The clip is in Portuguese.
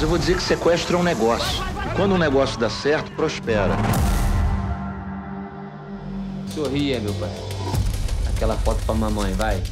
Mas eu vou dizer que sequestro é um negócio. E quando um negócio dá certo, prospera. Sorria, meu pai. Aquela foto pra mamãe, vai.